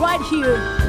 right here.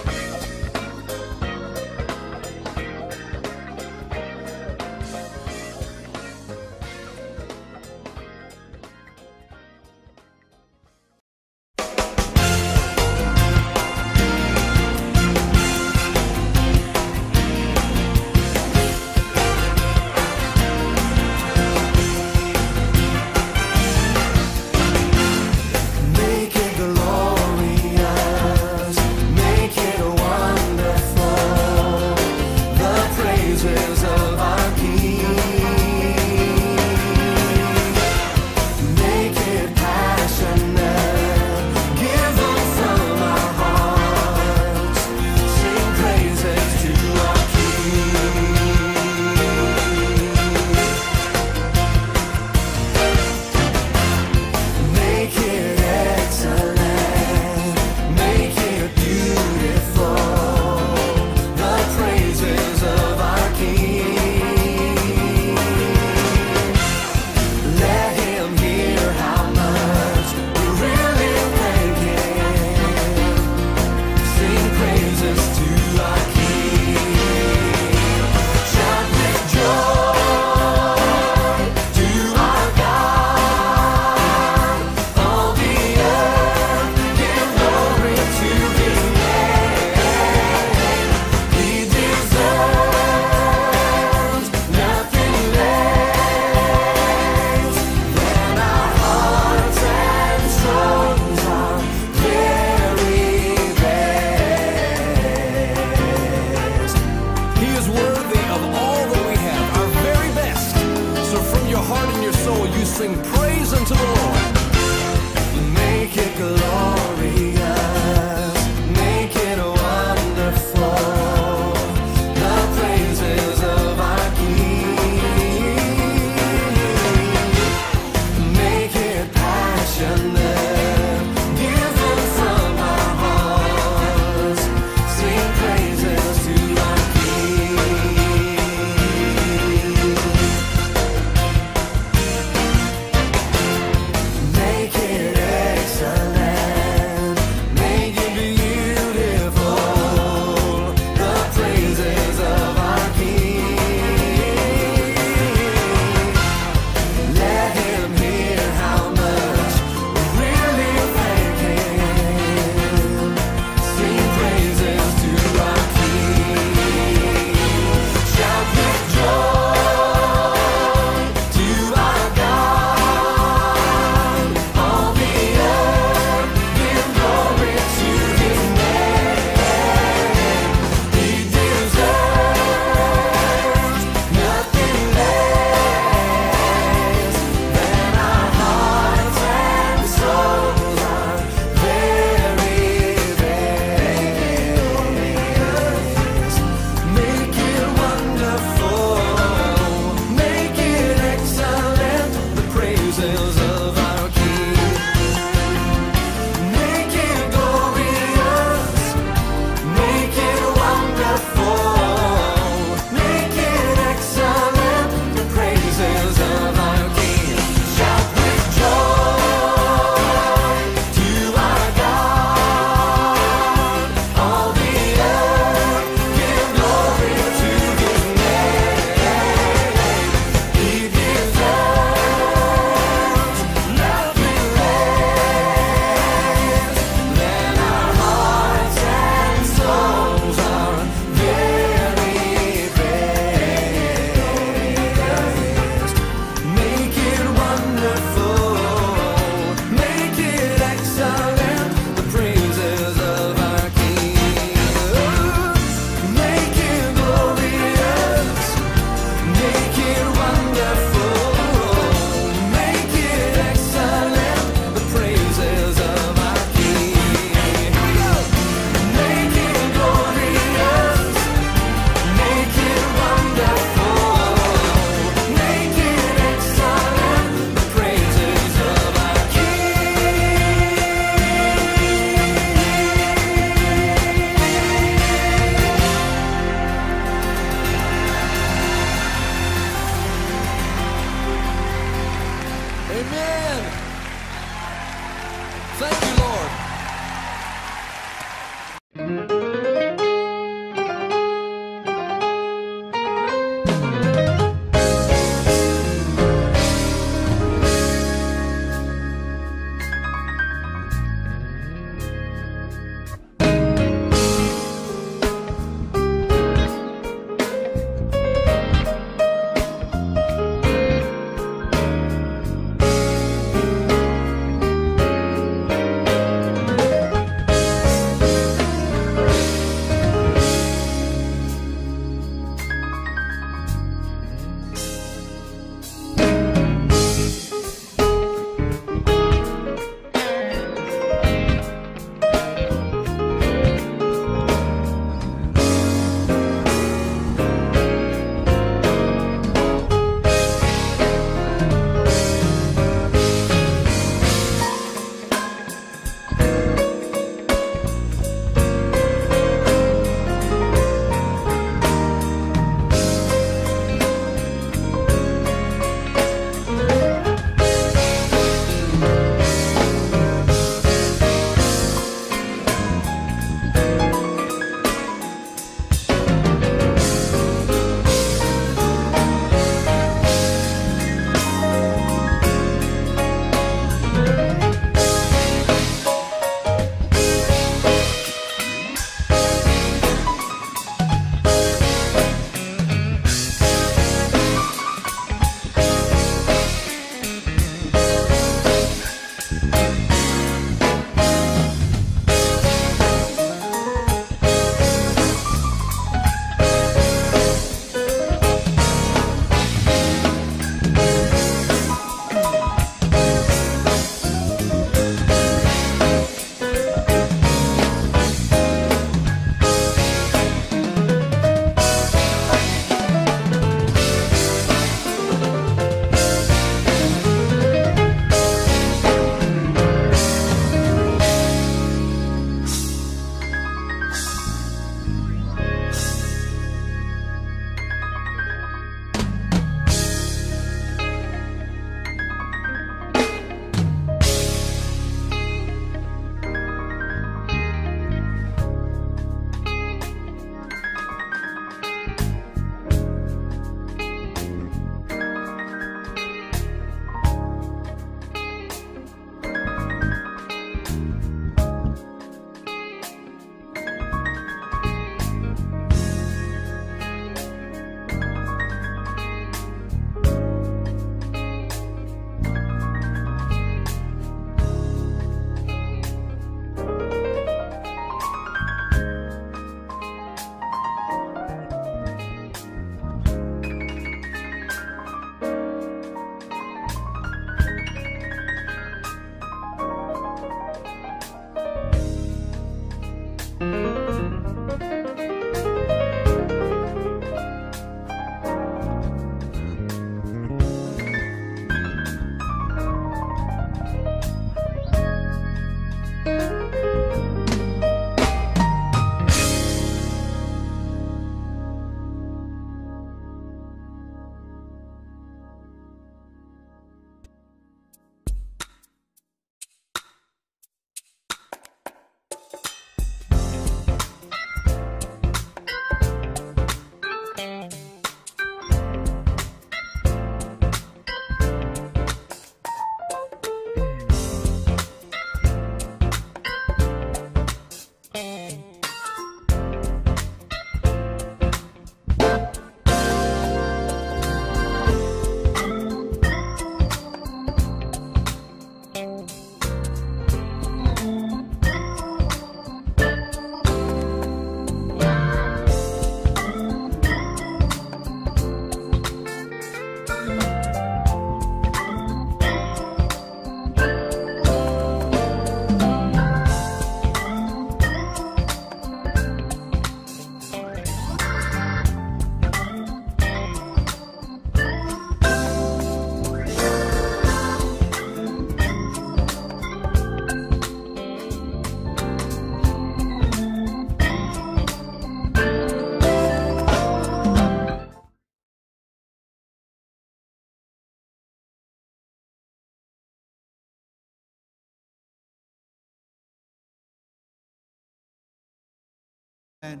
And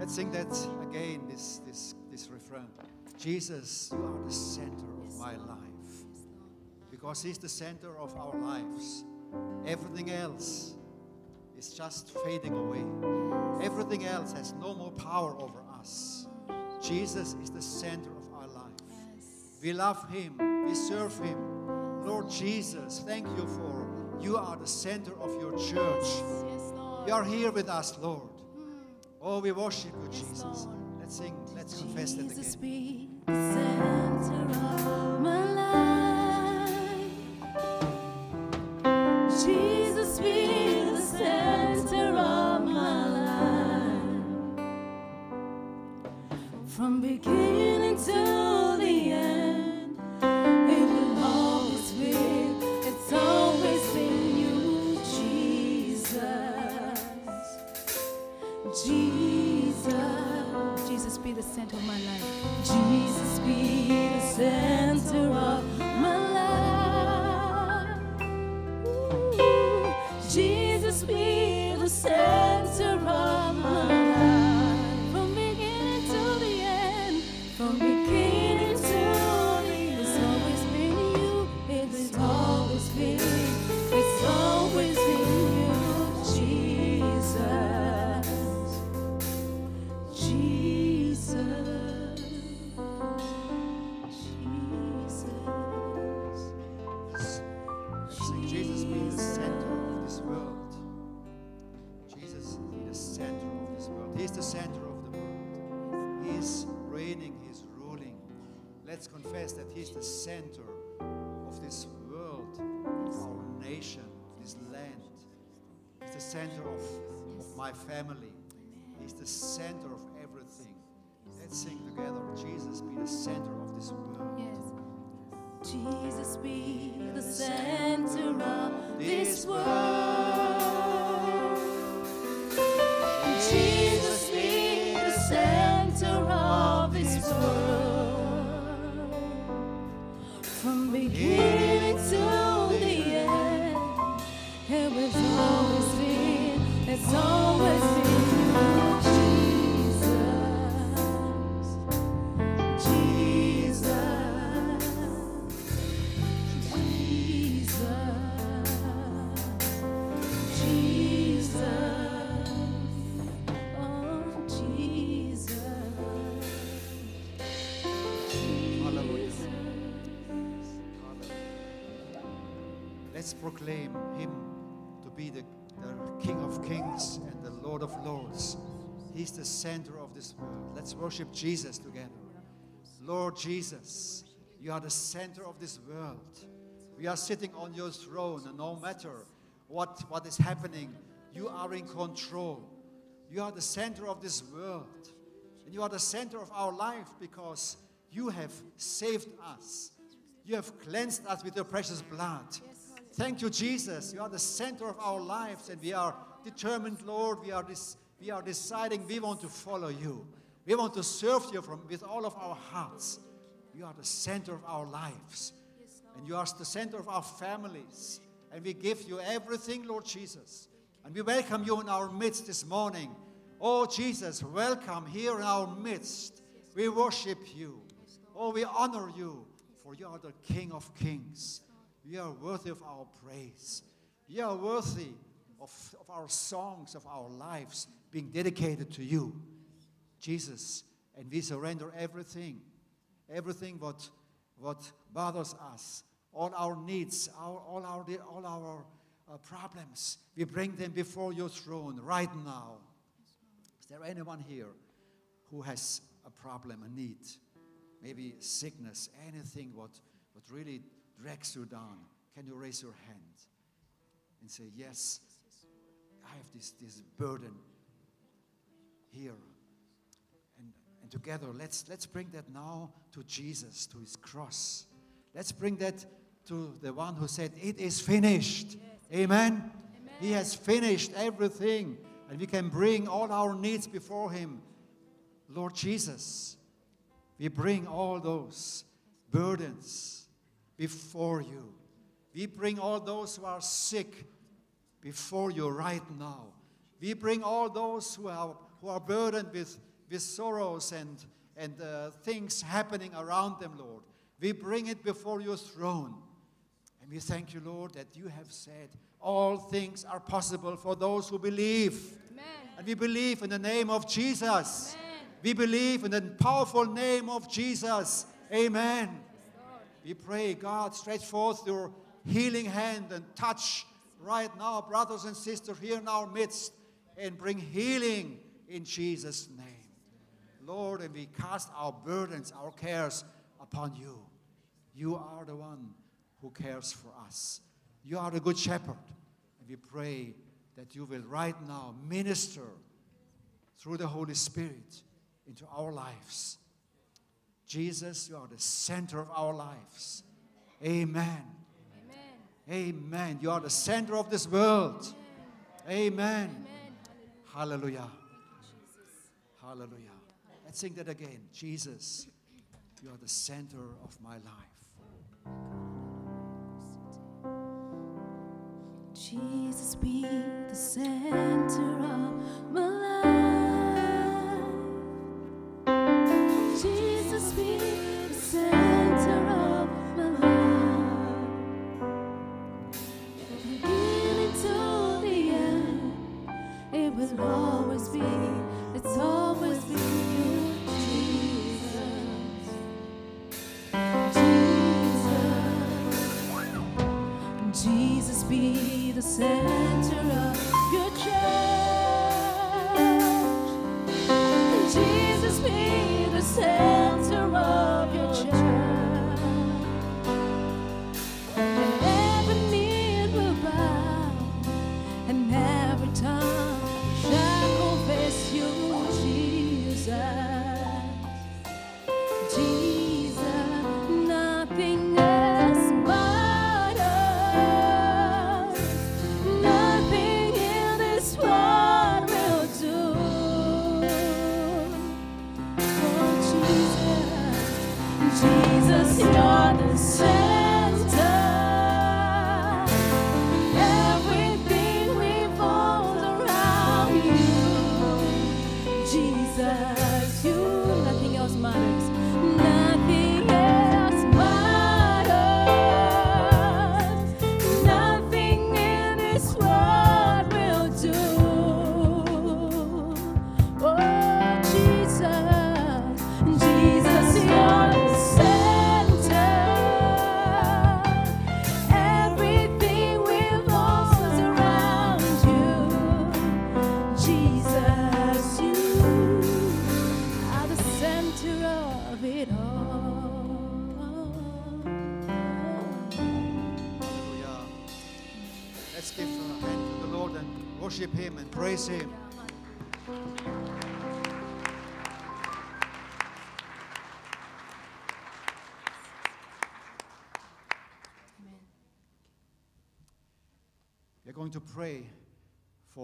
let's sing that again, this, this, this refrain. Jesus, you are the center of my life. Because He's the center of our lives. Everything else is just fading away. Everything else has no more power over us. Jesus is the center of our life. We love Him, we serve Him. Lord Jesus, thank you for you are the center of your church. You are here with us, Lord. Oh, we worship you, Jesus. Let's sing, let's confess that Jesus again. Let's sing together. Jesus be the center of this world. yes. Jesus be the center of this world. Let's worship Jesus together. Lord Jesus, you are the center of this world. We are sitting on your throne, and no matter what, what is happening, you are in control. You are the center of this world. And you are the center of our life because you have saved us. You have cleansed us with your precious blood. Thank you, Jesus. You are the center of our lives, and we are determined, Lord. We are, dis- we are deciding we want to follow you. We want to serve you from, with all of our hearts. You are the center of our lives, and you are the center of our families. And we give you everything, Lord Jesus. And we welcome you in our midst this morning. Oh, Jesus, welcome here in our midst. We worship you. Oh, we honor you, for you are the King of kings. You are worthy of our praise. You are worthy of, of our songs, of our lives being dedicated to you, Jesus. And we surrender everything, everything what, what bothers us, all our needs, our, all our, all our uh, problems. We bring them before your throne right now. Is there anyone here who has a problem, a need? Maybe sickness, anything what, what really drags you down. Can you raise your hand and say, Yes, I have this, this burden here. And, together, let's, let's bring that now to Jesus, to his cross. Let's bring that to the one who said, It is finished. Amen. He has finished everything, and we can bring all our needs before him. Lord Jesus, we bring all those burdens before you. We bring all those who are sick before you right now. We bring all those who are who are burdened with, with sorrows and, and uh, things happening around them, Lord. We bring it before your throne. And we thank you, Lord, that you have said all things are possible for those who believe. Amen. And we believe in the name of Jesus. Amen. We believe in the powerful name of Jesus. Amen. We pray, God, stretch forth your healing hand and touch right now, brothers and sisters here in our midst, and bring healing in Jesus' name. Lord, and we cast our burdens, our cares upon you. You are the one who cares for us. You are the good shepherd. And we pray that you will right now minister through the Holy Spirit into our lives. Jesus, you are the center of our lives. Amen. Amen. Amen. You are the center of this world. Amen. Amen. Hallelujah. Hallelujah. Hallelujah. Let's sing that again. Jesus, you are the center of my life. Jesus be the center of my life. Jesus be the center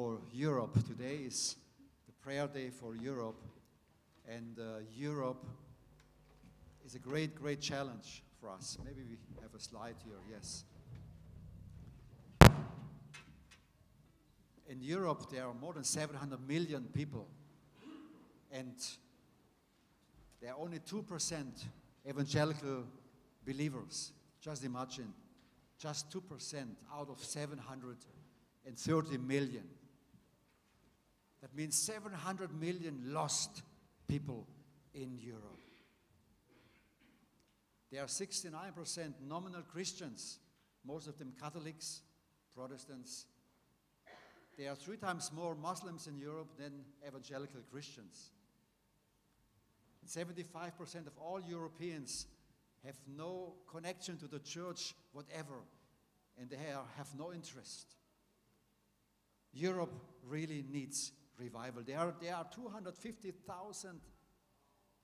for Europe. Today is the prayer day for Europe. And uh, Europe is a great, great challenge for us. Maybe we have a slide here, yes. In Europe, there are more than 700 million people, and there are only 2% evangelical believers. Just imagine, just 2% out of 730 million. That means 700 million lost people in Europe. There are 69% nominal Christians, most of them Catholics, Protestants. There are three times more Muslims in Europe than evangelical Christians. 75% of all Europeans have no connection to the church, whatever, and they have no interest. Europe really needs revival. There are, there are 250,000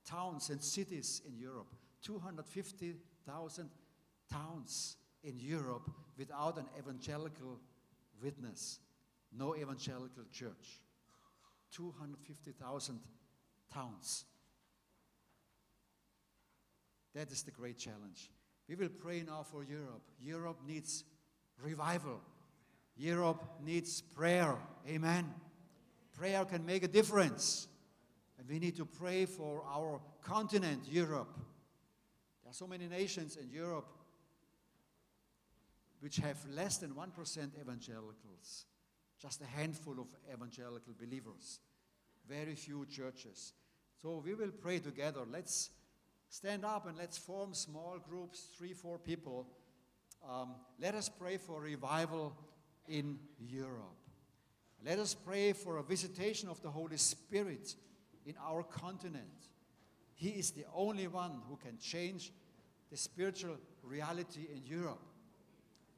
towns and cities in Europe. 250,000 towns in Europe without an evangelical witness. No evangelical church. 250,000 towns. That is the great challenge. We will pray now for Europe. Europe needs revival. Europe needs prayer. Amen. Prayer can make a difference. And we need to pray for our continent, Europe. There are so many nations in Europe which have less than 1% evangelicals, just a handful of evangelical believers, very few churches. So we will pray together. Let's stand up and let's form small groups, three, four people. Um, let us pray for revival in Europe. Let us pray for a visitation of the Holy Spirit in our continent. He is the only one who can change the spiritual reality in Europe.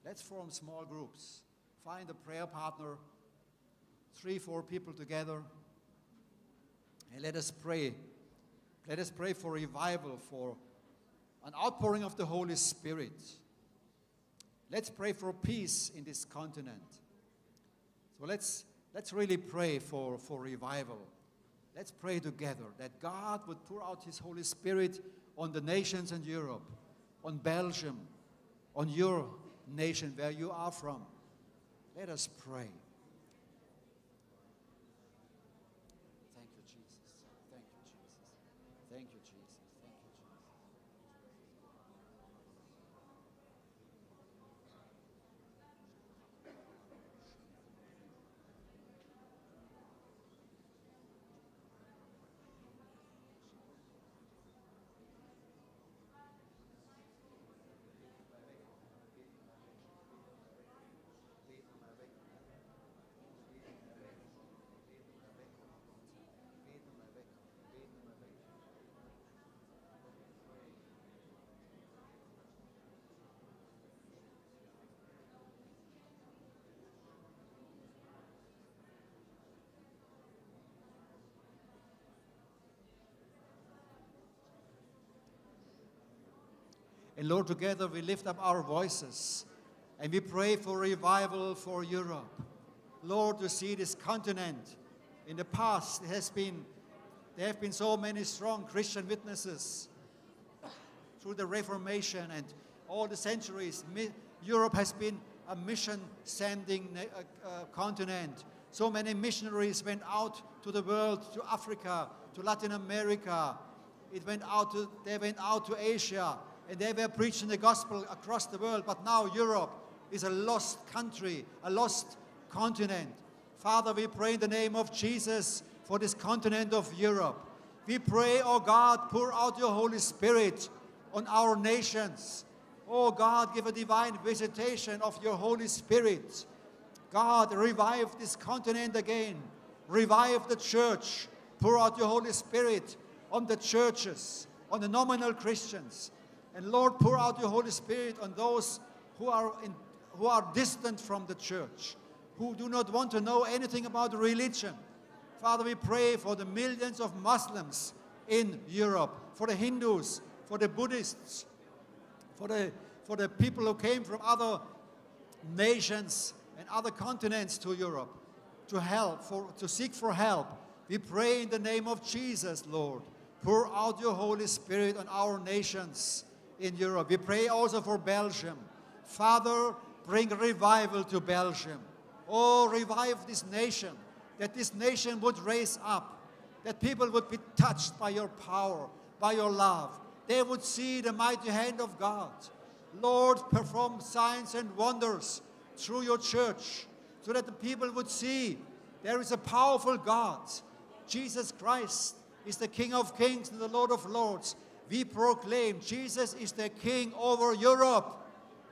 Let's form small groups. Find a prayer partner, three, four people together, and let us pray. Let us pray for revival, for an outpouring of the Holy Spirit. Let's pray for peace in this continent. So let's, let's really pray for, for revival. Let's pray together that God would pour out His Holy Spirit on the nations in Europe, on Belgium, on your nation where you are from. Let us pray. And Lord, together we lift up our voices and we pray for revival for Europe. Lord, to see this continent. In the past, it has been, there have been so many strong Christian witnesses through the Reformation and all the centuries. Europe has been a mission sending uh, uh, continent. So many missionaries went out to the world, to Africa, to Latin America. It went out to, they went out to Asia and they were preaching the gospel across the world. But now Europe is a lost country, a lost continent. Father, we pray in the name of Jesus for this continent of Europe. We pray, oh God, pour out your Holy Spirit on our nations. Oh God, give a divine visitation of your Holy Spirit. God, revive this continent again. Revive the church. Pour out your Holy Spirit on the churches, on the nominal Christians. And Lord, pour out your Holy Spirit on those who are, in, who are distant from the church, who do not want to know anything about religion. Father, we pray for the millions of Muslims in Europe, for the Hindus, for the Buddhists, for the, for the people who came from other nations and other continents to Europe to help, for, to seek for help. We pray in the name of Jesus, Lord. Pour out your Holy Spirit on our nations in Europe. We pray also for Belgium. Father, bring revival to Belgium. Oh, revive this nation, that this nation would raise up, that people would be touched by your power, by your love. They would see the mighty hand of God. Lord, perform signs and wonders through your church so that the people would see there is a powerful God. Jesus Christ is the King of kings and the Lord of lords. We proclaim Jesus is the King over Europe.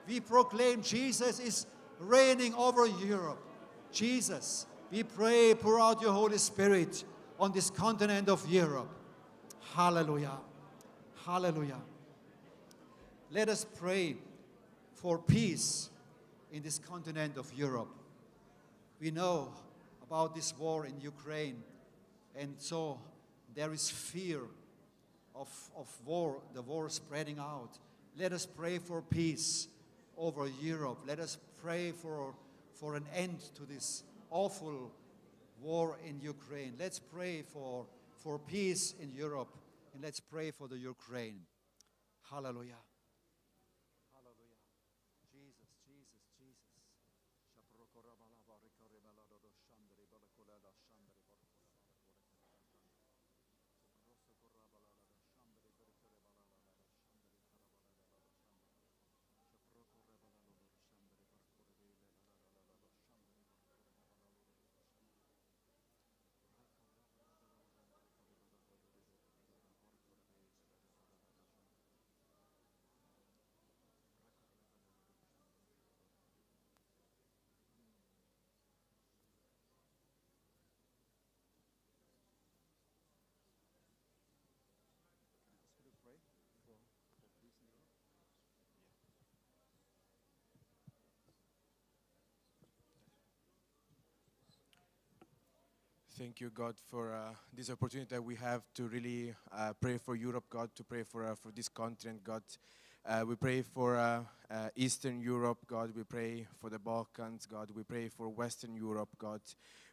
We proclaim Jesus is reigning over Europe. Jesus, we pray, pour out your Holy Spirit on this continent of Europe. Hallelujah. Hallelujah. Let us pray for peace in this continent of Europe. We know about this war in Ukraine, and so there is fear of, of war, the war spreading out. Let us pray for peace over Europe. Let us pray for, for an end to this awful war in Ukraine. Let's pray for, for peace in Europe, and let's pray for the Ukraine. Hallelujah. Thank you, God, for uh, this opportunity that we have to really uh, pray for Europe, God, to pray for, uh, for this continent, God. Uh, we pray for uh, uh, Eastern Europe, God. We pray for the Balkans, God. We pray for Western Europe, God.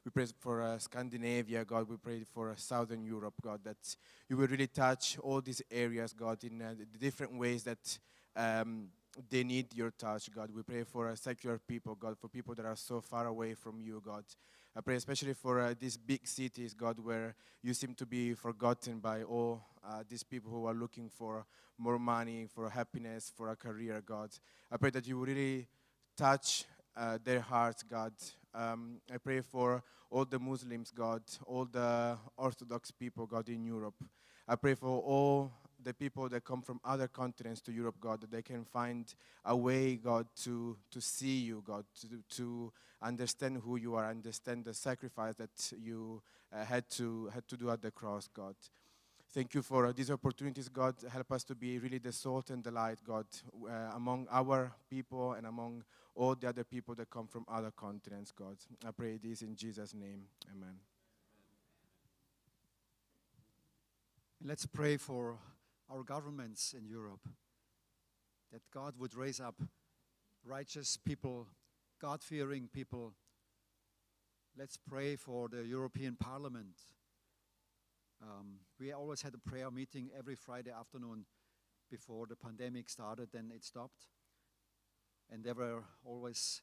We pray for Scandinavia, God. We pray for Southern Europe, God, that you will really touch all these areas, God, in the different ways that um, they need your touch, God. We pray for secular people, God, for people that are so far away from you, God. I pray especially for uh, these big cities, God, where you seem to be forgotten by all uh, these people who are looking for more money, for happiness, for a career, God. I pray that you really touch uh, their hearts, God. Um, I pray for all the Muslims, God, all the Orthodox people, God, in Europe. I pray for all the people that come from other continents to Europe, God, that they can find a way, God, to, to see you, God, to, to understand who you are, understand the sacrifice that you uh, had, to, had to do at the cross, God. Thank you for uh, these opportunities, God. Help us to be really the salt and the light, God, uh, among our people and among all the other people that come from other continents, God. I pray this in Jesus' name. Amen. Let's pray for our governments in Europe that God would raise up righteous people, God fearing people. Let's pray for the European Parliament. Um, we always had a prayer meeting every Friday afternoon before the pandemic started, then it stopped. And there were always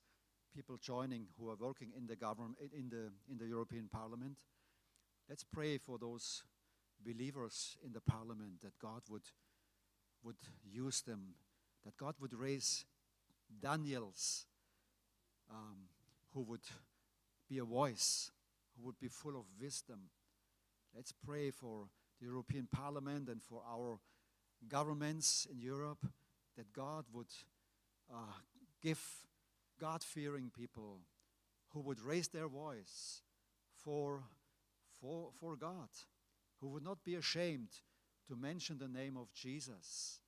people joining who are working in the government in the in the European Parliament. Let's pray for those believers in the parliament that God would would use them, that God would raise Daniels um, who would be a voice, who would be full of wisdom. Let's pray for the European Parliament and for our governments in Europe that God would uh, give God fearing people who would raise their voice for, for, for God who would not be ashamed to mention the name of Jesus.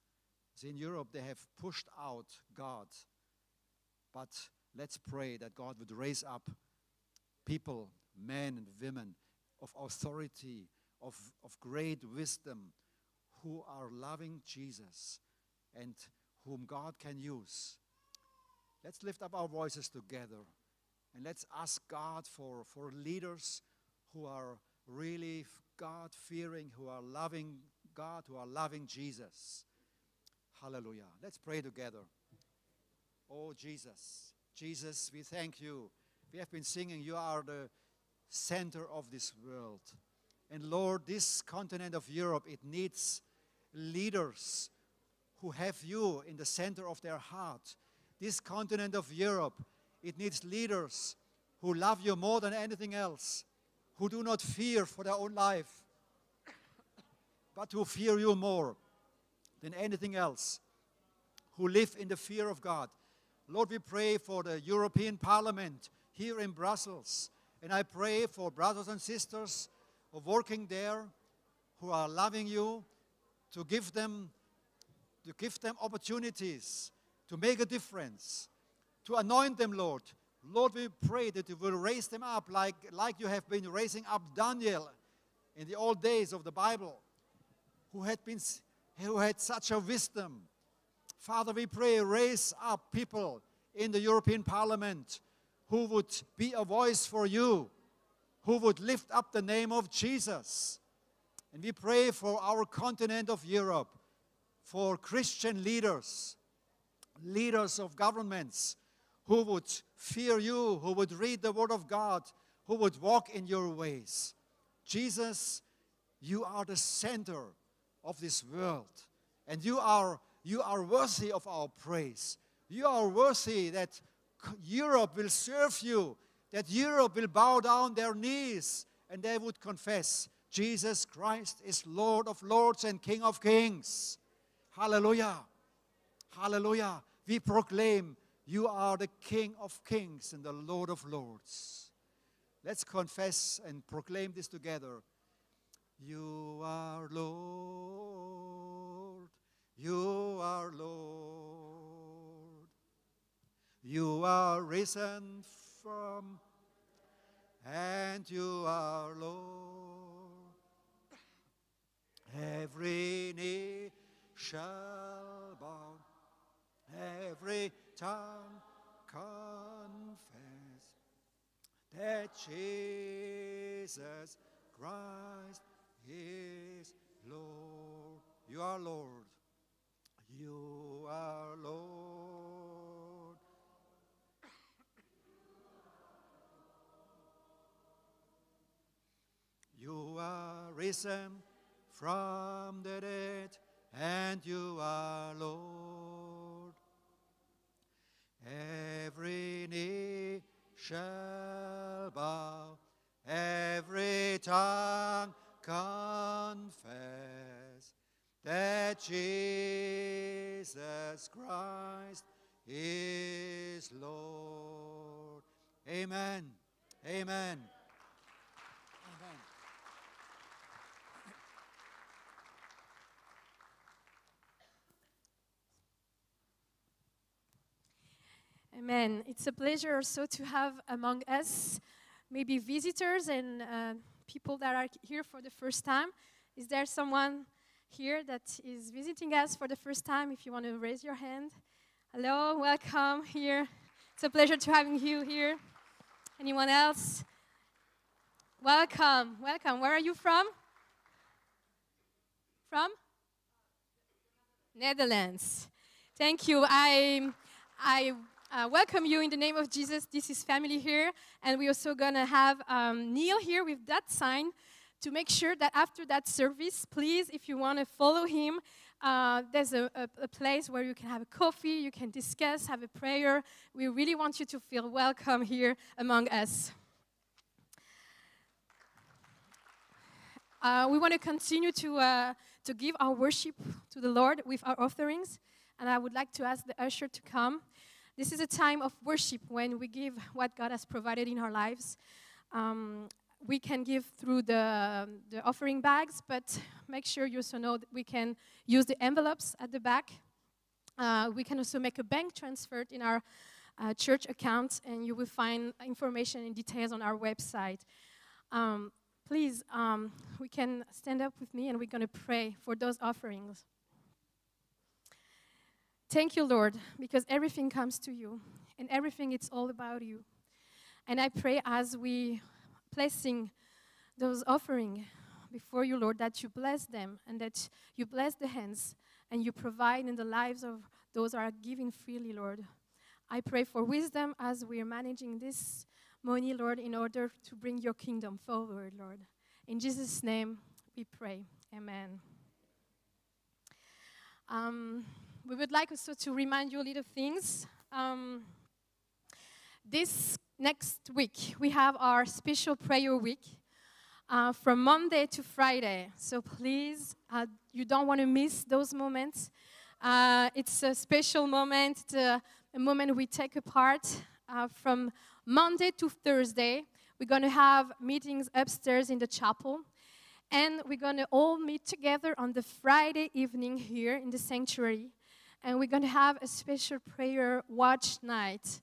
See, in Europe, they have pushed out God. But let's pray that God would raise up people, men and women of authority, of, of great wisdom, who are loving Jesus and whom God can use. Let's lift up our voices together and let's ask God for, for leaders who are really God fearing, who are loving God, who are loving Jesus. Hallelujah. Let's pray together. Oh, Jesus, Jesus, we thank you. We have been singing, You are the center of this world. And Lord, this continent of Europe, it needs leaders who have you in the center of their heart. This continent of Europe, it needs leaders who love you more than anything else who do not fear for their own life, but who fear you more than anything else, who live in the fear of God. Lord, we pray for the European Parliament here in Brussels. And I pray for brothers and sisters of working there, who are loving you, to give them, to give them opportunities to make a difference, to anoint them, Lord, Lord, we pray that you will raise them up like, like you have been raising up Daniel in the old days of the Bible, who had, been, who had such a wisdom. Father, we pray, raise up people in the European Parliament who would be a voice for you, who would lift up the name of Jesus. And we pray for our continent of Europe, for Christian leaders, leaders of governments who would fear you, who would read the Word of God, who would walk in your ways. Jesus, you are the center of this world, and you are, you are worthy of our praise. You are worthy that Europe will serve you, that Europe will bow down their knees and they would confess Jesus Christ is Lord of lords and King of kings. Hallelujah. Hallelujah. We proclaim you are the King of kings and the Lord of lords. Let's confess and proclaim this together. You are Lord. You are Lord. You are risen from and you are Lord. Every knee shall bow, every tongue confess that Jesus Christ is Lord. You are Lord. You are Lord. You are risen from the dead, and you are Lord. Every knee shall bow, every tongue confess that Jesus Christ is Lord. Amen. Amen. Amen. It's a pleasure also to have among us maybe visitors and uh, people that are here for the first time. Is there someone here that is visiting us for the first time? If you want to raise your hand. Hello, welcome here. It's a pleasure to having you here. Anyone else? Welcome, welcome. Where are you from? From? Netherlands. Thank you. I, I uh, welcome you in the name of Jesus. This is family here, and we're also gonna have um, Neil here with that sign to make sure that after that service, please, if you want to follow him, uh, there's a, a, a place where you can have a coffee, you can discuss, have a prayer. We really want you to feel welcome here among us. Uh, we want to continue to, uh, to give our worship to the Lord with our offerings. And I would like to ask the usher to come. This is a time of worship when we give what God has provided in our lives. Um, we can give through the, the offering bags, but make sure you also know that we can use the envelopes at the back. Uh, we can also make a bank transfer in our uh, church account, and you will find information and details on our website. Um, please, um, we can stand up with me and we're going to pray for those offerings. Thank you, Lord, because everything comes to you and everything it's all about you. And I pray as we placing those offering before you, Lord, that you bless them and that you bless the hands and you provide in the lives of those who are giving freely, Lord. I pray for wisdom as we are managing this money, Lord, in order to bring your kingdom forward, Lord. In Jesus' name we pray. Amen. Um, we would like also to remind you a little things. Um, this next week, we have our special prayer week uh, from Monday to Friday. So please, uh, you don't want to miss those moments. Uh, it's a special moment, a moment we take apart uh, from Monday to Thursday. We're going to have meetings upstairs in the chapel. And we're going to all meet together on the Friday evening here in the sanctuary. And we're going to have a special prayer watch night.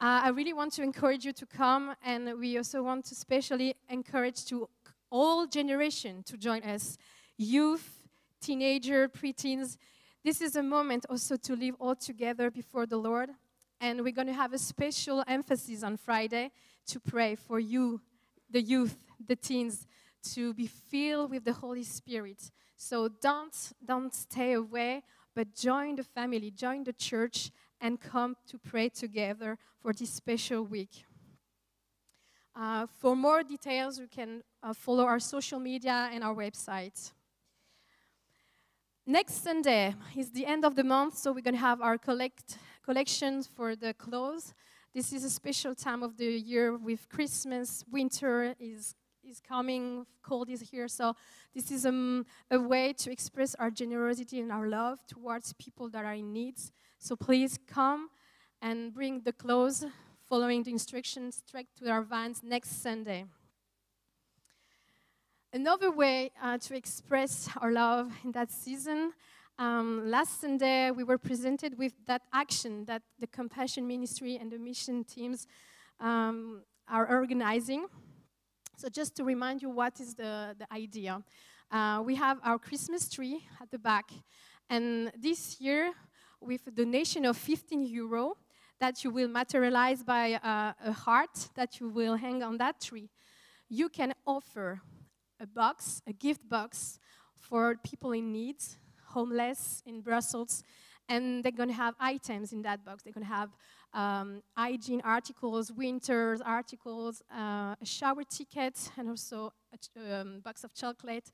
Uh, I really want to encourage you to come, and we also want to especially encourage to all generation to join us, youth, teenager, preteens. This is a moment also to live all together before the Lord, and we're going to have a special emphasis on Friday to pray for you, the youth, the teens, to be filled with the Holy Spirit. So don't don't stay away, but join the family, join the church, and come to pray together for this special week. Uh, for more details, you can uh, follow our social media and our website. Next Sunday is the end of the month, so we're going to have our collect collections for the clothes. This is a special time of the year with Christmas, winter is is coming, cold is here. So this is um, a way to express our generosity and our love towards people that are in need. So please come and bring the clothes following the instructions straight to our vans next Sunday. Another way uh, to express our love in that season, um, last Sunday we were presented with that action that the Compassion Ministry and the mission teams um, are organizing. So just to remind you what is the, the idea. Uh, we have our Christmas tree at the back. And this year, with a donation of 15 euro, that you will materialize by uh, a heart that you will hang on that tree, you can offer a box, a gift box for people in need, homeless in Brussels, and they're going to have items in that box. They're going to have um, hygiene articles, winter articles, uh, a shower ticket, and also a um, box of chocolate.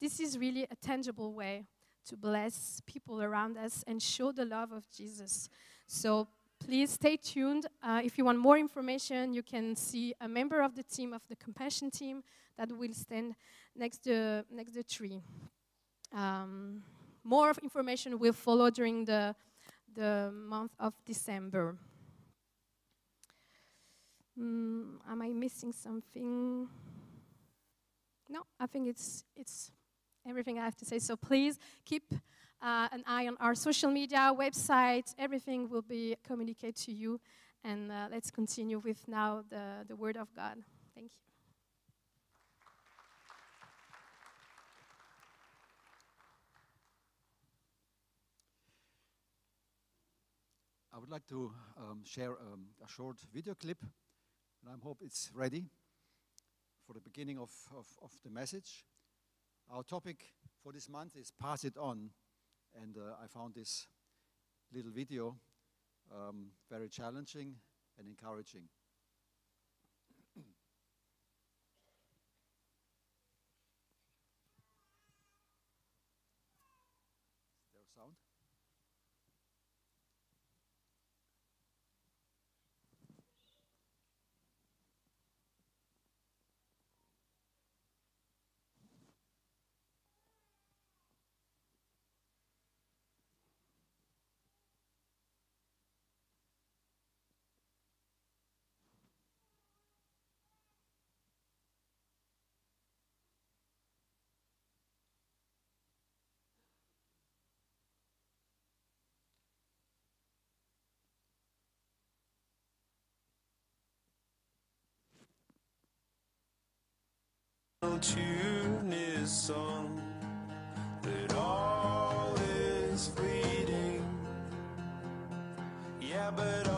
This is really a tangible way to bless people around us and show the love of Jesus. So please stay tuned. Uh, if you want more information, you can see a member of the team, of the compassion team, that will stand next to next the tree. Um, more information will follow during the the month of December. Mm, am I missing something? No, I think it's it's everything I have to say. So please keep uh, an eye on our social media, website. Everything will be communicated to you. And uh, let's continue with now the, the Word of God. Thank you. I would like to um, share um, a short video clip, and I hope it's ready for the beginning of, of, of the message. Our topic for this month is Pass It On, and uh, I found this little video um, very challenging and encouraging. Is there sound? Tune is sung that all is fleeting. Yeah, but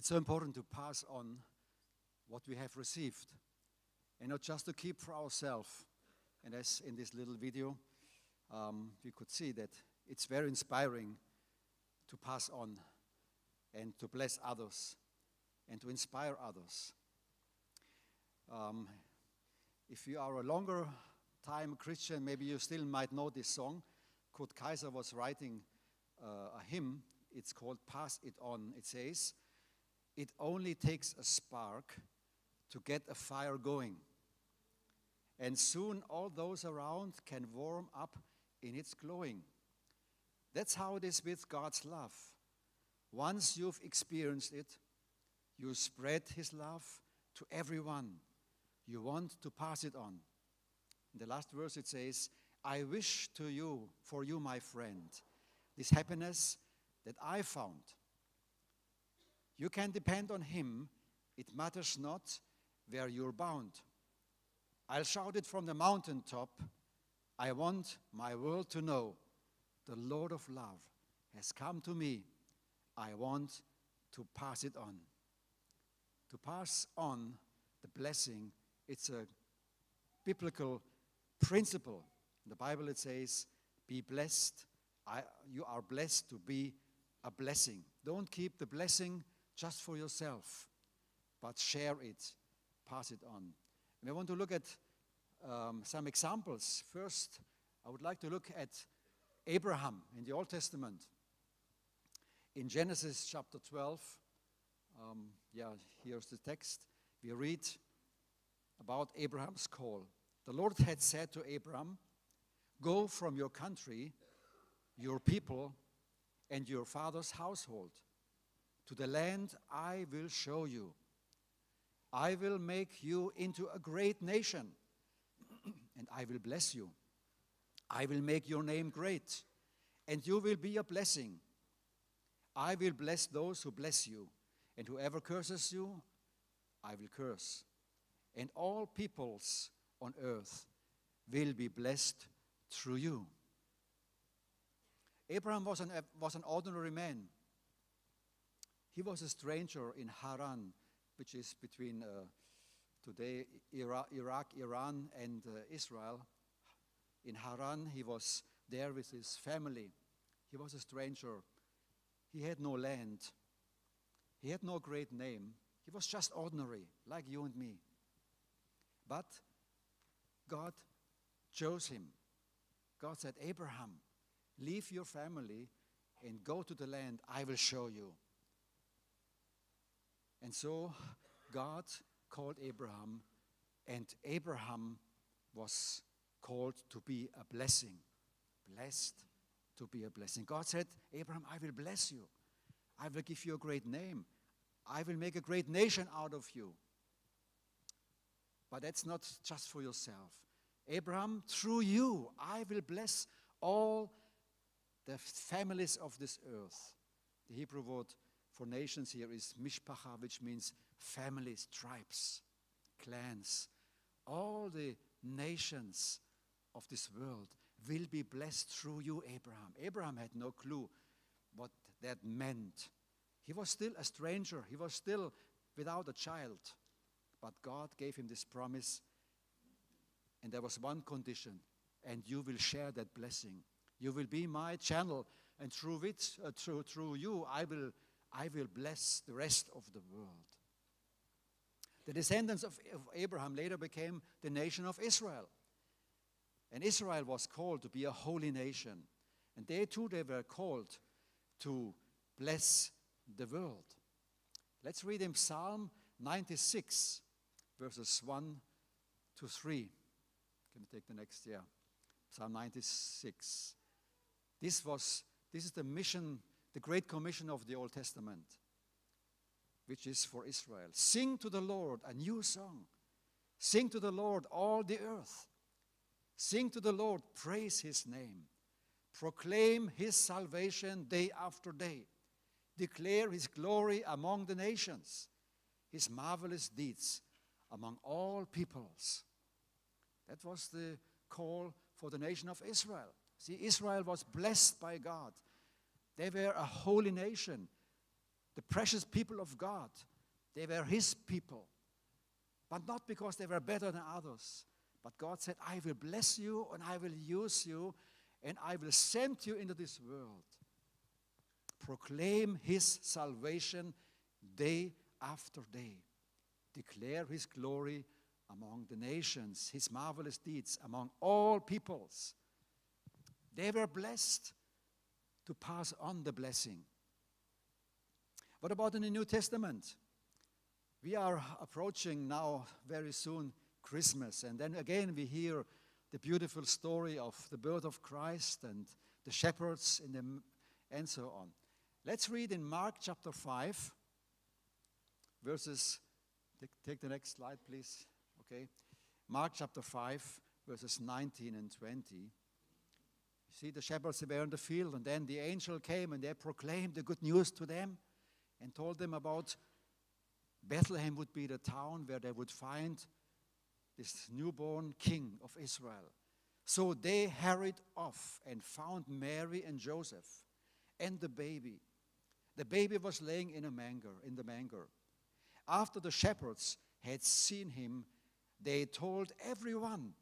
It's so important to pass on what we have received and not just to keep for ourselves. And as in this little video, um, we could see that it's very inspiring to pass on and to bless others and to inspire others. Um, if you are a longer time Christian, maybe you still might know this song. Kurt Kaiser was writing uh, a hymn. It's called Pass It On. It says, It only takes a spark to get a fire going. And soon all those around can warm up in its glowing. That's how it is with God's love. Once you've experienced it, you spread His love to everyone. You want to pass it on. In the last verse, it says, I wish to you, for you, my friend, this happiness that I found. You can depend on Him. It matters not where you're bound. I'll shout it from the mountaintop. I want my world to know the Lord of love has come to me. I want to pass it on. To pass on the blessing, it's a biblical principle. In the Bible, it says, Be blessed. I, you are blessed to be a blessing. Don't keep the blessing just for yourself, but share it, pass it on. And I want to look at um, some examples. First, I would like to look at Abraham in the Old Testament. In Genesis chapter 12, um, yeah, here's the text. We read about Abraham's call. The Lord had said to Abraham, Go from your country, your people, and your father's household to the land I will show you. I will make you into a great nation, and I will bless you. I will make your name great, and you will be a blessing. I will bless those who bless you, and whoever curses you, I will curse. And all peoples on earth will be blessed through you. Abraham was an, was an ordinary man. He was a stranger in Haran, which is between uh, today Iraq, Iran, and uh, Israel. In Haran, he was there with his family. He was a stranger. He had no land. He had no great name. He was just ordinary, like you and me. But God chose him. God said, Abraham, leave your family and go to the land I will show you. And so God called Abraham, and Abraham was called to be a blessing. Blessed to be a blessing. God said, Abraham, I will bless you. I will give you a great name. I will make a great nation out of you. But that's not just for yourself. Abraham, through you, I will bless all the families of this earth. The Hebrew word for nations here is mishpacha, which means families, tribes, clans. All the nations of this world will be blessed through you, Abraham. Abraham had no clue what that meant. He was still a stranger, he was still without a child. But God gave him this promise, and there was one condition, and you will share that blessing. You will be my channel, and through it, uh, through, through you, I will, I will bless the rest of the world. The descendants of, of Abraham later became the nation of Israel. And Israel was called to be a holy nation. And they too, they were called to bless the world. Let's read in Psalm 96, verses 1 to 3. Can you take the next? Yeah. Psalm 96. This was this is the mission, the great commission of the Old Testament, which is for Israel. Sing to the Lord a new song. Sing to the Lord all the earth. Sing to the Lord, praise his name. Proclaim his salvation day after day. Declare his glory among the nations, his marvelous deeds among all peoples. That was the call for the nation of Israel. See, Israel was blessed by God. They were a holy nation, the precious people of God. They were his people. But not because they were better than others. But God said, I will bless you and I will use you and I will send you into this world. Proclaim his salvation day after day. Declare his glory among the nations, his marvelous deeds among all peoples. They were blessed to pass on the blessing. What about in the New Testament? We are approaching now very soon Christmas, and then again we hear the beautiful story of the birth of Christ and the shepherds the, and so on. Let's read in Mark chapter 5, verses, take, take the next slide, please. Okay. Mark chapter 5, verses 19 and 20. You see, the shepherds were in the field, and then the angel came and they proclaimed the good news to them and told them about Bethlehem would be the town where they would find this newborn king of Israel. So they hurried off and found Mary and Joseph and the baby. The baby was laying in a manger, in the manger. After the shepherds had seen him, they told everyone.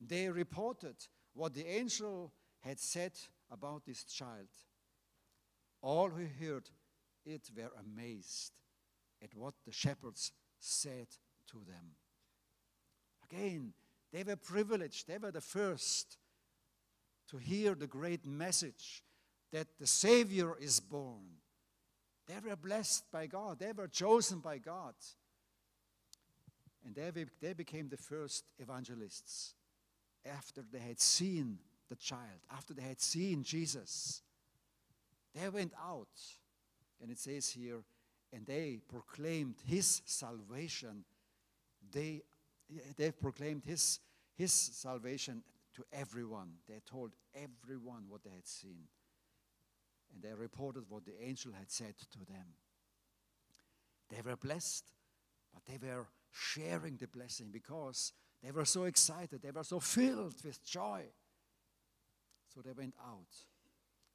They reported what the angel had said about this child. All who heard it were amazed at what the shepherds said to them. Again, they were privileged, they were the first to hear the great message that the Savior is born. They were blessed by God, they were chosen by God. And they, they became the first evangelists after they had seen the child, after they had seen Jesus. They went out, and it says here, and they proclaimed his salvation. They, they proclaimed his, his salvation to everyone. They told everyone what they had seen. And they reported what the angel had said to them. They were blessed, but they were sharing the blessing because they were so excited, they were so filled with joy. So they went out.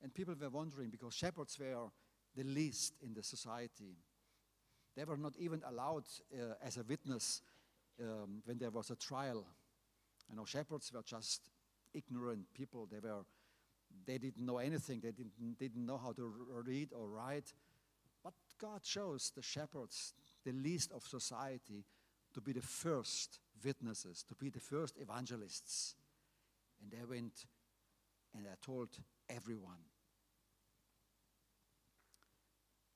And people were wondering because shepherds were the least in the society. They were not even allowed uh, as a witness um, when there was a trial. You know, shepherds were just ignorant people. They were, they didn't know anything. They didn't, didn't know how to read or write. But God chose the shepherds, the least of society, to be the first witnesses, to be the first evangelists. And they went and they told everyone.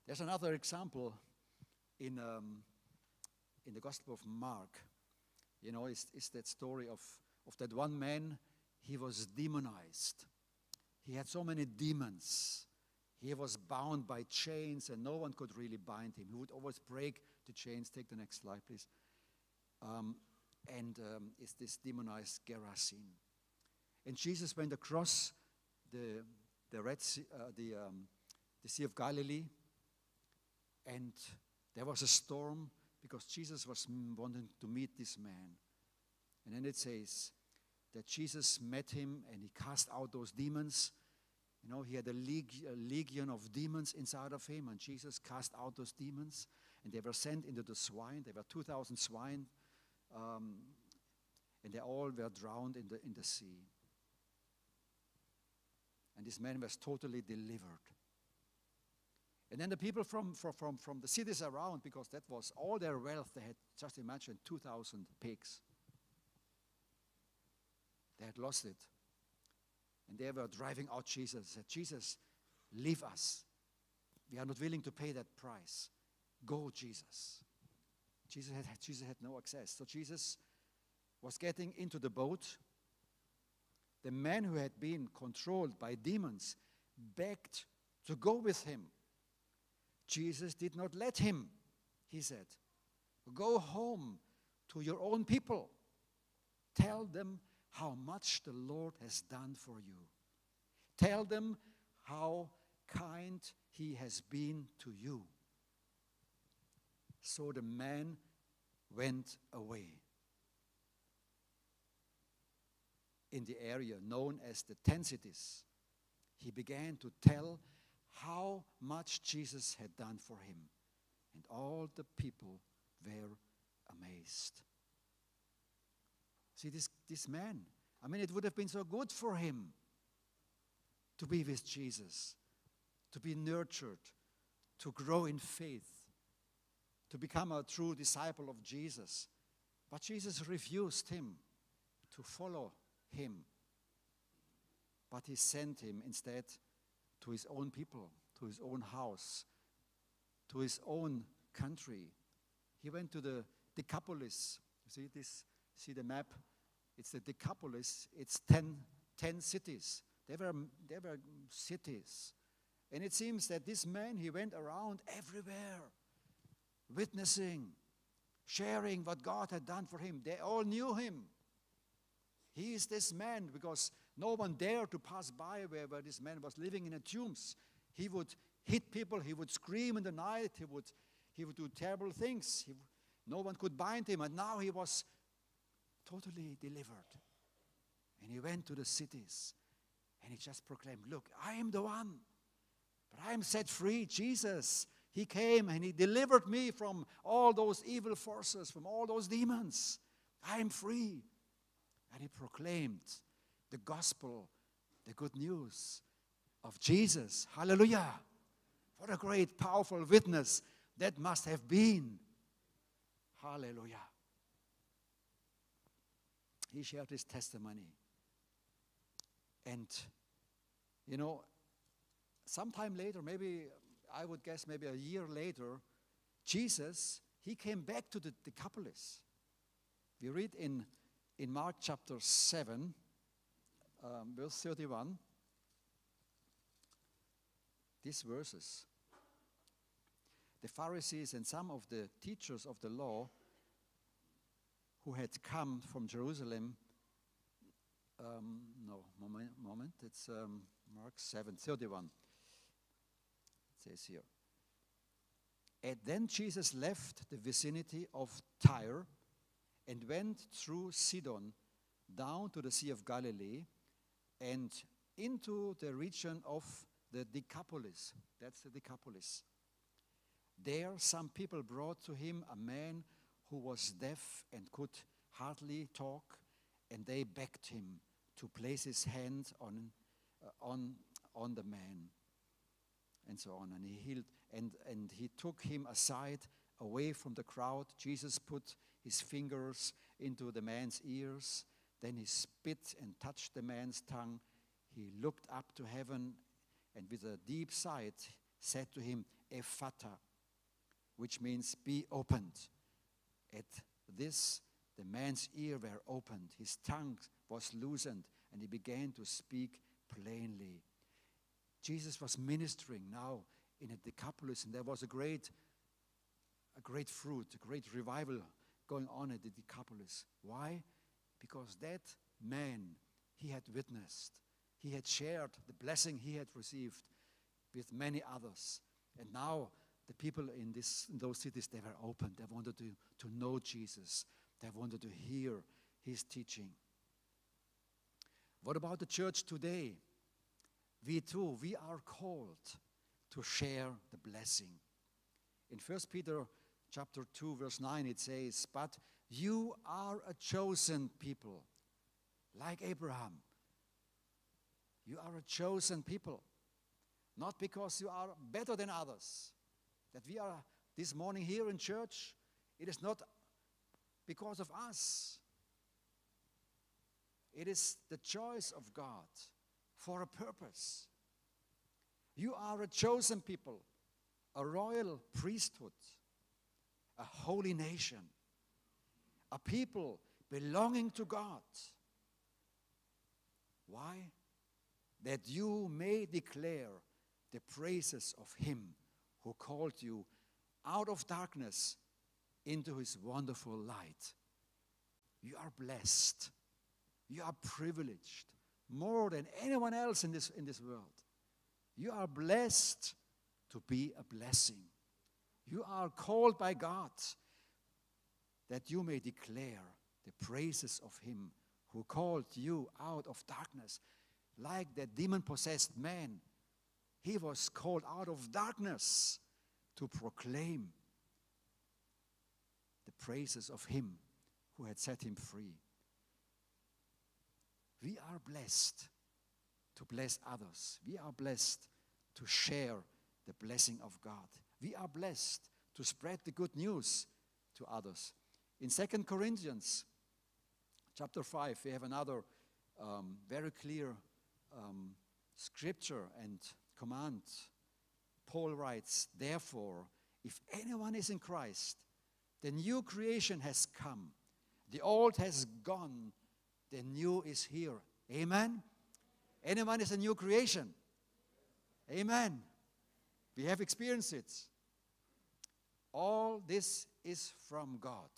There's another example in, um, in the Gospel of Mark. You know, it's, it's that story of, of that one man, he was demonized. He had so many demons. He was bound by chains, and no one could really bind him. He would always break the chains. Take the next slide, please. Um, and um, it's this demonized Gerasene. And Jesus went across the, the, Red sea, uh, the, um, the Sea of Galilee, and there was a storm because Jesus was wanting to meet this man. And then it says that Jesus met him and he cast out those demons. You know, he had a, leg- a legion of demons inside of him, and Jesus cast out those demons. and they were sent into the swine. There were 2,000 swine, um, and they all were drowned in the, in the sea. And this man was totally delivered. And then the people from, from, from, from the cities around, because that was all their wealth, they had, just imagine, 2,000 pigs. They had lost it. And they were driving out Jesus. Said, Jesus, leave us. We are not willing to pay that price. Go, Jesus. Jesus had, Jesus had no access. So Jesus was getting into the boat. The man who had been controlled by demons begged to go with him. Jesus did not let him. He said, Go home to your own people. Tell them how much the Lord has done for you. Tell them how kind he has been to you. So the man went away. In the area known as the Ten Cities, he began to tell how much Jesus had done for him. And all the people were amazed. See, this, this man, I mean, it would have been so good for him to be with Jesus, to be nurtured, to grow in faith, to become a true disciple of Jesus. But Jesus refused him to follow him. But he sent him instead to his own people, to his own house, to his own country. He went to the Decapolis. You see this? See the map? It's the Decapolis. It's ten, ten cities. They were, they were cities. And it seems that this man, he went around everywhere, witnessing, sharing what God had done for him. They all knew him. He is this man because no one dared to pass by where, where this man was living in the tombs. He would hit people, he would scream in the night, he would, he would do terrible things. He, no one could bind him, and now he was totally delivered. And he went to the cities and he just proclaimed, Look, I am the one, but I am set free. Jesus, he came and he delivered me from all those evil forces, from all those demons. I am free. And he proclaimed the gospel, the good news of Jesus. Hallelujah. What a great, powerful witness that must have been. Hallelujah. He shared his testimony. And, you know, sometime later, maybe I would guess maybe a year later, Jesus, he came back to the Decapolis. We read in, in Mark chapter 7, um, verse 31, these verses. The Pharisees and some of the teachers of the law who had come from Jerusalem. Um, no, moment, moment. It's um, Mark 7 31. Says here. And then Jesus left the vicinity of Tyre and went through Sidon down to the Sea of Galilee and into the region of the Decapolis. That's the Decapolis. There, some people brought to him a man who was deaf and could hardly talk, and they begged him to place his hand on, uh, on, on the man, and so on. And he healed, and, and he took him aside, away from the crowd. Jesus put his fingers into the man's ears. Then he spit and touched the man's tongue. He looked up to heaven and with a deep sigh said to him, Ephphatha, which means be opened. At this, the man's ear were opened, his tongue was loosened, and he began to speak plainly. Jesus was ministering now in a Decapolis, and there was a great, a great fruit, a great revival going on at the Decapolis. Why? Because that man he had witnessed, he had shared the blessing he had received with many others. And now the people in, this, in those cities, they were open. They wanted to, to know Jesus. They wanted to hear his teaching. What about the church today? We too, we are called to share the blessing. In 1 Peter chapter 2, verse 9, it says, But you are a chosen people, like Abraham. You are a chosen people, not because you are better than others. That we are this morning here in church, it is not because of us. It is the choice of God for a purpose. You are a chosen people, a royal priesthood, a holy nation, a people belonging to God. Why? That you may declare the praises of Him who called you out of darkness into His wonderful light. You are blessed. You are privileged more than anyone else in this, in this world. You are blessed to be a blessing. You are called by God that you may declare the praises of Him who called you out of darkness. Like that demon possessed man, he was called out of darkness to proclaim the praises of Him who had set him free. We are blessed to bless others. We are blessed to share the blessing of God. We are blessed to spread the good news to others. In Second Corinthians chapter 5, we have another um, very clear um, scripture and command. Paul writes, Therefore, if anyone is in Christ, the new creation has come. The old has gone, the new is here. Amen. Anyone is a new creation. Amen. We have experienced it. All this is from God,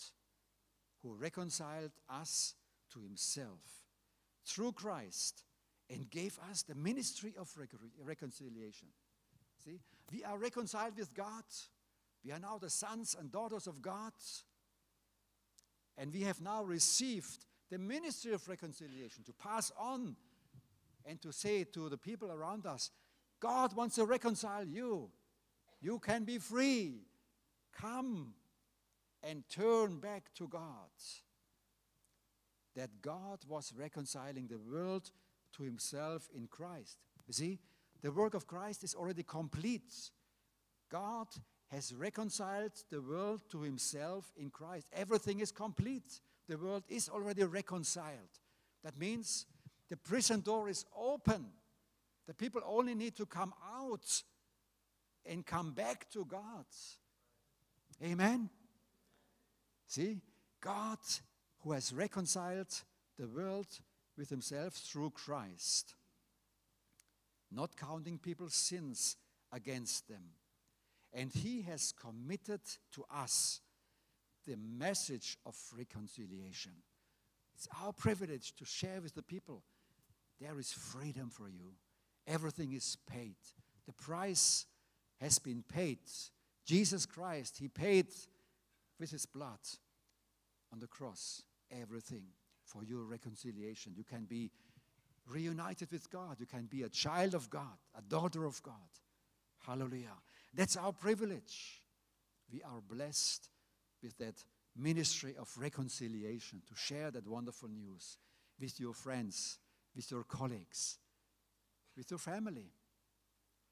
who reconciled us to himself through Christ and gave us the ministry of reconciliation. See, we are reconciled with God. We are now the sons and daughters of God. And we have now received the ministry of reconciliation to pass on and to say to the people around us God wants to reconcile you. You can be free. Come and turn back to God. That God was reconciling the world to himself in Christ. You see, the work of Christ is already complete. God has reconciled the world to himself in Christ. Everything is complete. The world is already reconciled. That means the prison door is open. The people only need to come out and come back to God. Amen. See, God who has reconciled the world with himself through Christ, not counting people's sins against them. And he has committed to us the message of reconciliation. It's our privilege to share with the people there is freedom for you. Everything is paid. The price has been paid. Jesus Christ, He paid with His blood on the cross everything for your reconciliation. You can be reunited with God. You can be a child of God, a daughter of God. Hallelujah. That's our privilege. We are blessed with that ministry of reconciliation to share that wonderful news with your friends, with your colleagues, with your family,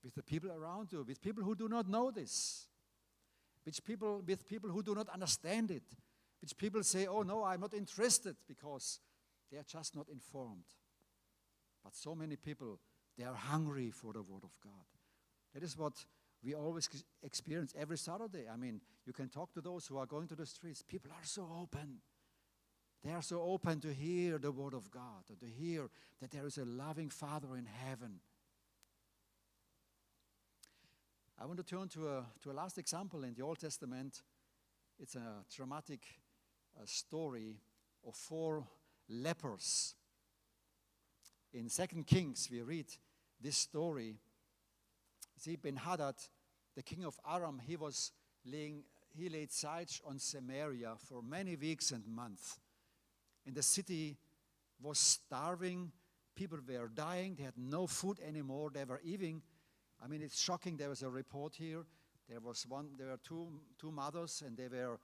with the people around you, with people who do not know this, with people, with people who do not understand it, which people say, oh no, I'm not interested because they are just not informed. But so many people, they are hungry for the Word of God. That is what we always experience every Saturday. I mean, you can talk to those who are going to the streets. People are so open. They are so open to hear the Word of God, and to hear that there is a loving Father in heaven. I want to turn to a, to a last example in the Old Testament. It's a dramatic uh, story of four lepers. In Second Kings, we read this story. See, Ben Hadad, the king of Aram, he was laying, he laid siege on Samaria for many weeks and months. And the city was starving. People were dying. They had no food anymore. They were eating. I mean, it's shocking. There was a report here. there was one there were two two mothers and they were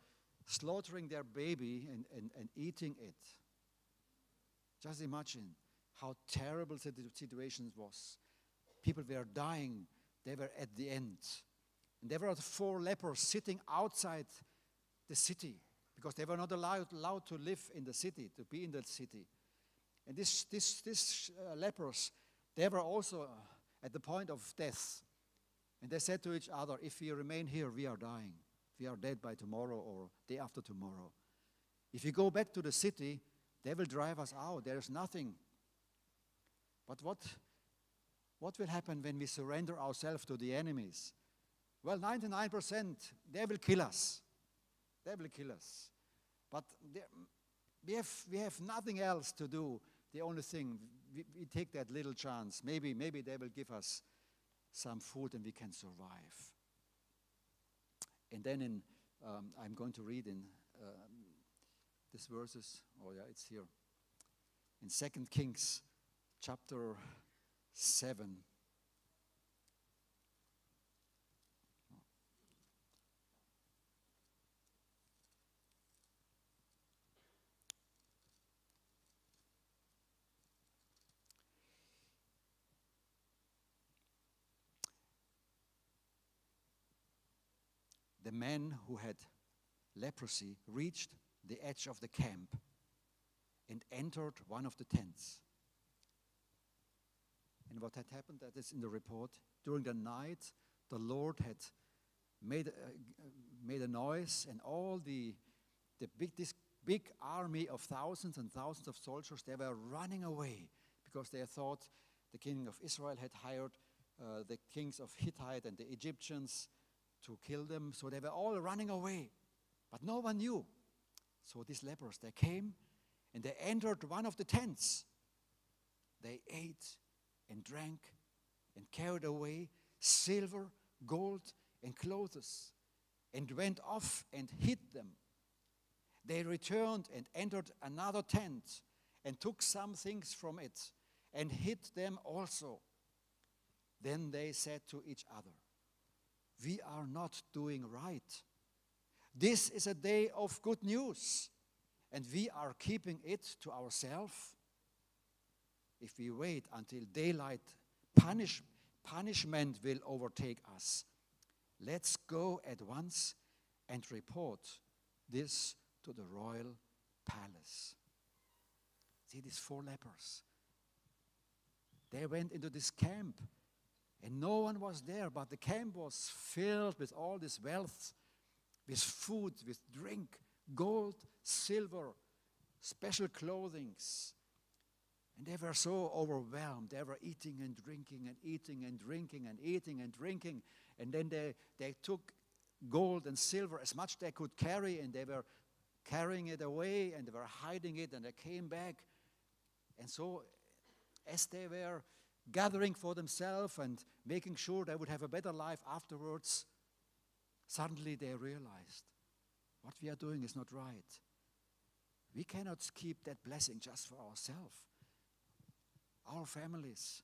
slaughtering their baby and, and, and eating it just imagine how terrible the situation was people were dying they were at the end and there were four lepers sitting outside the city because they were not allowed, allowed to live in the city to be in the city and this this this uh, lepers they were also uh, at the point of death and they said to each other, If we remain here, we are dying. We are dead by tomorrow or day after tomorrow. If we go back to the city, they will drive us out. There is nothing. But what, what will happen when we surrender ourselves to the enemies? Well, 99%, they will kill us. They will kill us. But we, have, we have nothing else to do. The only thing, we, we take that little chance. Maybe, maybe they will give us some food and we can survive. And then in, um, I'm going to read in um, these verses. Oh yeah, it's here. In Second Kings, chapter seven. the man who had leprosy reached the edge of the camp and entered one of the tents. And what had happened, that is in the report, during the night, the Lord had made, uh, made a noise, and all the, the big, this big army of thousands and thousands of soldiers, they were running away because they thought the king of Israel had hired uh, the kings of Hittite and the Egyptians to kill them. So they were all running away. But no one knew. So these lepers, they came and they entered one of the tents. They ate and drank and carried away silver, gold, and clothes and went off and hid them. They returned and entered another tent and took some things from it and hid them also. Then they said to each other, we are not doing right. This is a day of good news, and we are keeping it to ourselves. If we wait until daylight, punish, punishment will overtake us. Let's go at once and report this to the royal palace. See these four lepers. They went into this camp and no one was there, but the camp was filled with all this wealth, with food, with drink, gold, silver, special clothings. And they were so overwhelmed. They were eating and drinking and eating and drinking and eating and drinking. And then they, they took gold and silver as much they could carry and they were carrying it away and they were hiding it and they came back. And so, as they were gathering for themselves and making sure they would have a better life afterwards, suddenly they realized what we are doing is not right. We cannot keep that blessing just for ourselves. Our families,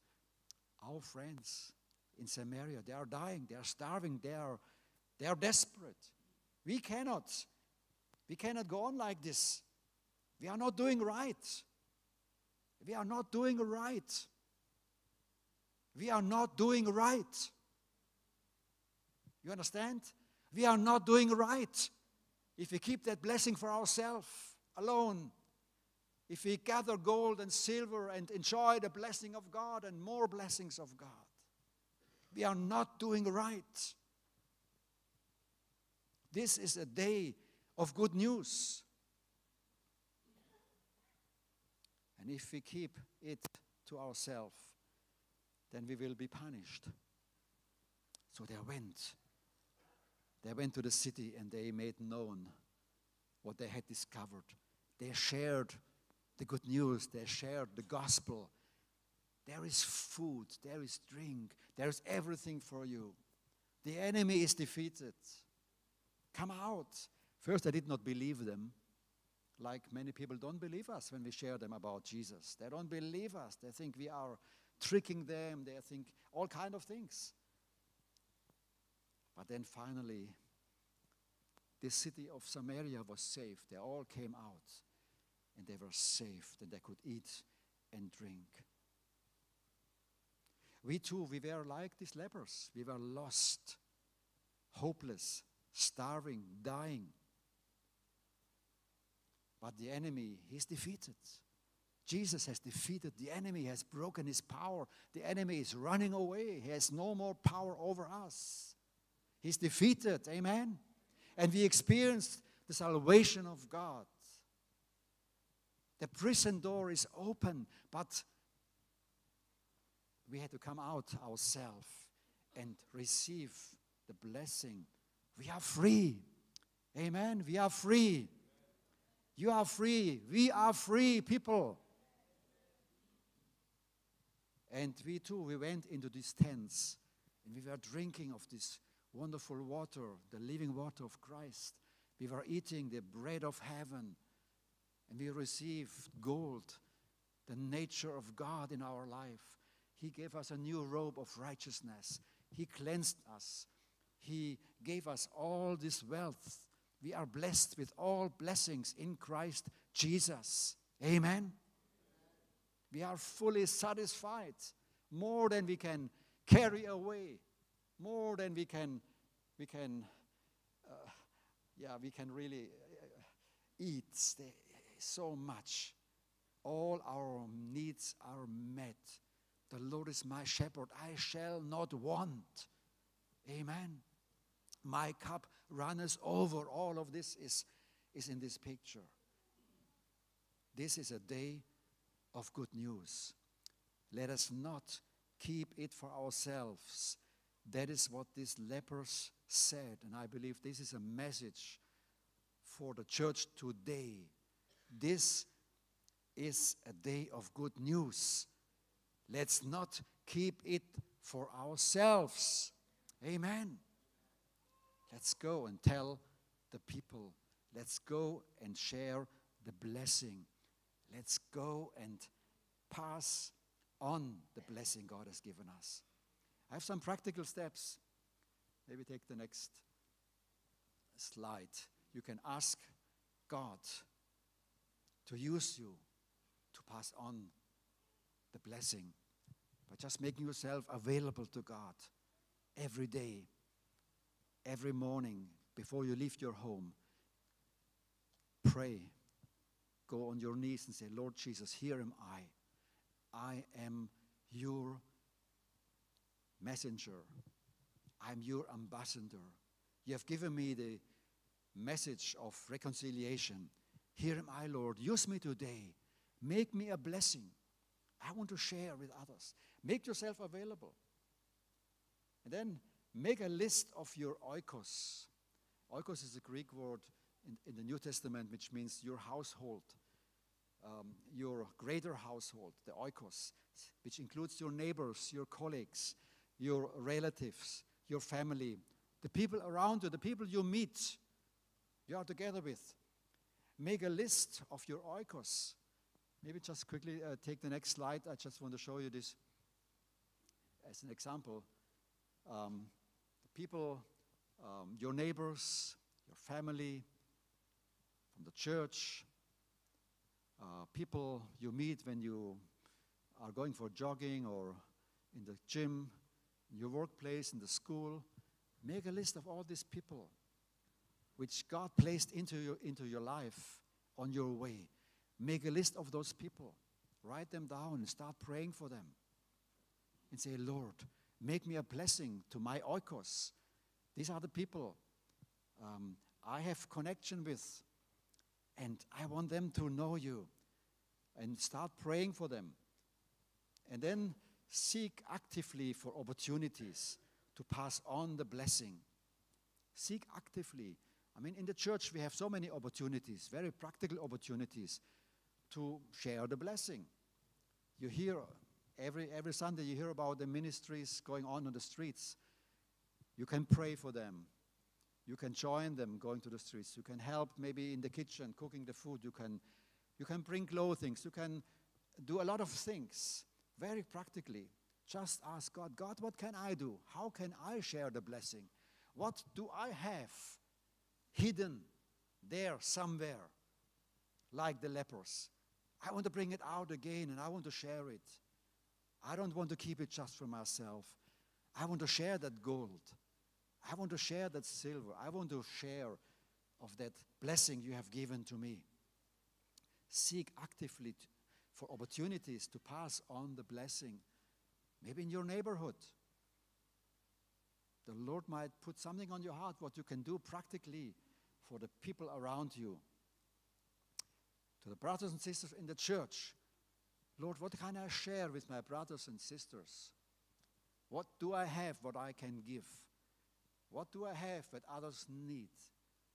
our friends in Samaria, they are dying, they are starving, they are, they are desperate. We cannot. We cannot go on like this. We are not doing right. We are not doing right we are not doing right. You understand? We are not doing right if we keep that blessing for ourselves alone. If we gather gold and silver and enjoy the blessing of God and more blessings of God, we are not doing right. This is a day of good news. And if we keep it to ourselves, then we will be punished. So they went. They went to the city and they made known what they had discovered. They shared the good news, they shared the gospel. There is food, there is drink, there is everything for you. The enemy is defeated. Come out. First, I did not believe them, like many people don't believe us when we share them about Jesus. They don't believe us. They think we are tricking them, they think all kind of things. But then finally, the city of Samaria was saved. They all came out and they were saved and they could eat and drink. We too, we were like these lepers. We were lost, hopeless, starving, dying. But the enemy, he's defeated. Jesus has defeated the enemy, has broken his power. The enemy is running away. He has no more power over us. He's defeated. Amen. And we experienced the salvation of God. The prison door is open, but we had to come out ourselves and receive the blessing. We are free. Amen. We are free. You are free. We are free people. And we too, we went into these tents and we were drinking of this wonderful water, the living water of Christ. We were eating the bread of heaven and we received gold, the nature of God in our life. He gave us a new robe of righteousness. He cleansed us. He gave us all this wealth. We are blessed with all blessings in Christ Jesus. Amen. We are fully satisfied, more than we can carry away, more than we can, we can, uh, yeah, we can really uh, eat so much. All our needs are met. The Lord is my shepherd; I shall not want. Amen. My cup runneth over. All of this is, is in this picture. This is a day of good news. Let us not keep it for ourselves. That is what these lepers said. And I believe this is a message for the church today. This is a day of good news. Let's not keep it for ourselves. Amen. Let's go and tell the people. Let's go and share the blessing. Let's go and pass on the blessing God has given us. I have some practical steps. Maybe take the next slide. You can ask God to use you to pass on the blessing by just making yourself available to God every day, every morning before you leave your home. Pray go on your knees and say, Lord Jesus, here am I. I am your messenger. I'm your ambassador. You have given me the message of reconciliation. Here am I, Lord. Use me today. Make me a blessing. I want to share with others. Make yourself available. And then make a list of your oikos. Oikos is a Greek word in, in the New Testament which means your household um, your greater household, the oikos, which includes your neighbors, your colleagues, your relatives, your family, the people around you, the people you meet, you are together with. Make a list of your oikos. Maybe just quickly uh, take the next slide. I just want to show you this as an example. Um, the people, um, your neighbors, your family, from the church, uh, people you meet when you are going for jogging or in the gym, in your workplace, in the school. Make a list of all these people which God placed into your, into your life on your way. Make a list of those people. Write them down and start praying for them. And say, Lord, make me a blessing to my oikos. These are the people um, I have connection with. And I want them to know you and start praying for them. And then seek actively for opportunities to pass on the blessing. Seek actively. I mean, in the church, we have so many opportunities, very practical opportunities to share the blessing. You hear every, every Sunday, you hear about the ministries going on on the streets. You can pray for them. You can join them going to the streets. You can help maybe in the kitchen cooking the food. You can, you can bring clothing. You can do a lot of things very practically. Just ask God, God, what can I do? How can I share the blessing? What do I have hidden there somewhere, like the lepers? I want to bring it out again and I want to share it. I don't want to keep it just for myself. I want to share that gold. I want to share that silver. I want to share of that blessing you have given to me. Seek actively for opportunities to pass on the blessing, maybe in your neighborhood. The Lord might put something on your heart what you can do practically for the people around you. To the brothers and sisters in the church, Lord, what can I share with my brothers and sisters? What do I have what I can give? What do I have that others need?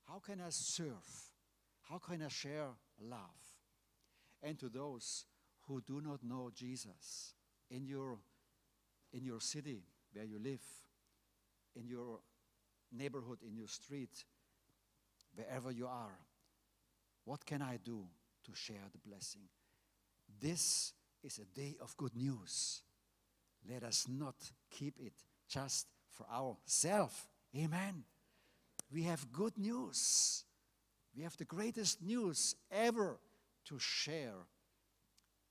How can I serve? How can I share love? And to those who do not know Jesus in your, in your city where you live, in your neighborhood, in your street, wherever you are, what can I do to share the blessing? This is a day of good news. Let us not keep it just for ourselves. Amen. We have good news. We have the greatest news ever to share.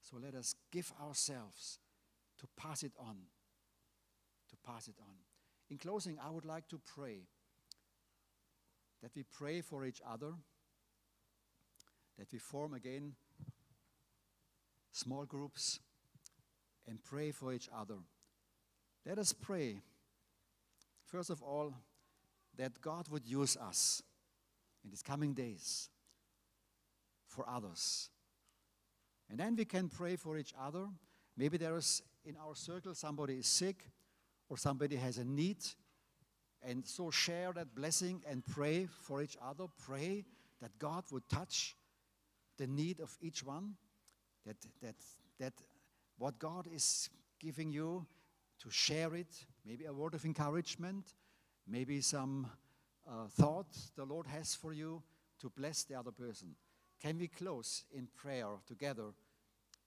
So let us give ourselves to pass it on. To pass it on. In closing, I would like to pray that we pray for each other, that we form again small groups and pray for each other. Let us pray, first of all, that God would use us in these coming days for others. And then we can pray for each other. Maybe there is in our circle somebody is sick or somebody has a need. And so share that blessing and pray for each other. Pray that God would touch the need of each one. That, that, that what God is giving you to share it, maybe a word of encouragement, maybe some uh, thought the Lord has for you to bless the other person. Can we close in prayer together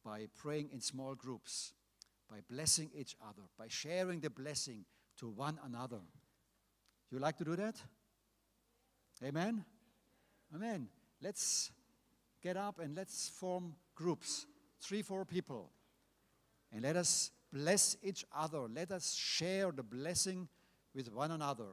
by praying in small groups, by blessing each other, by sharing the blessing to one another? You like to do that? Amen? Amen. Let's get up and let's form groups, three, four people, and let us bless each other. Let us share the blessing with one another.